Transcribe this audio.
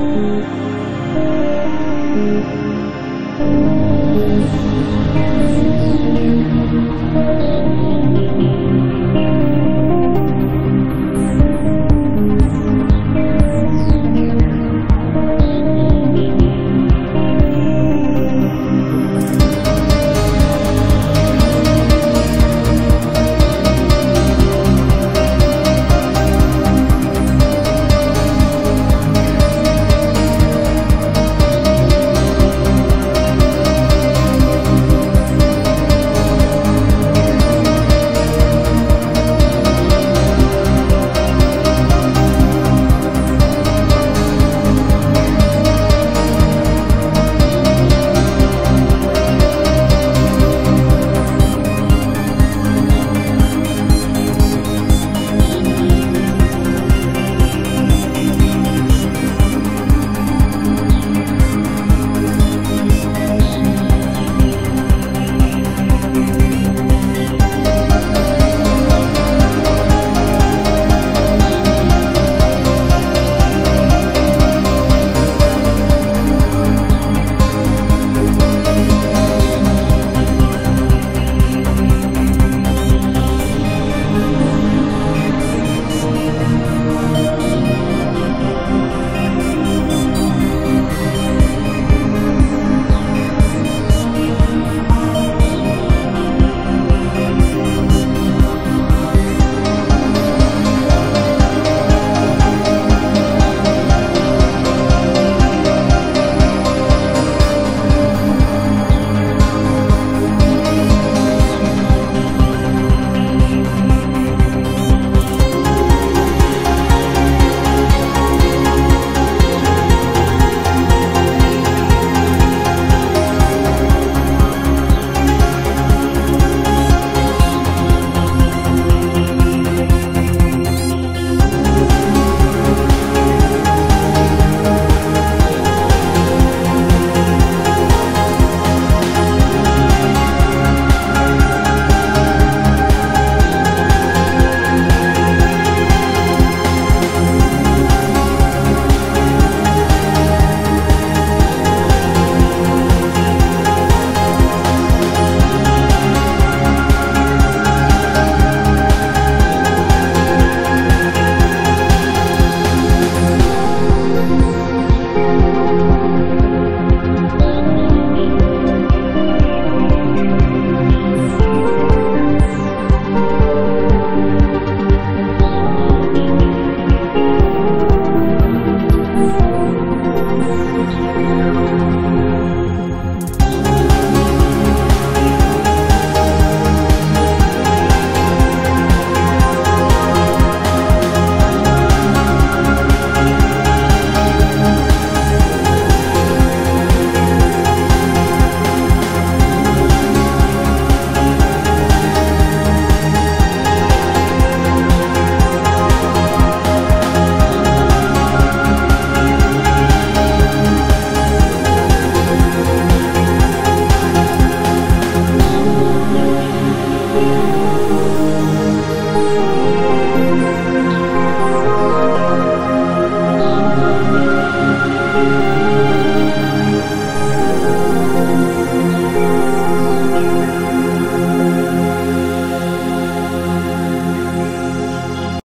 Música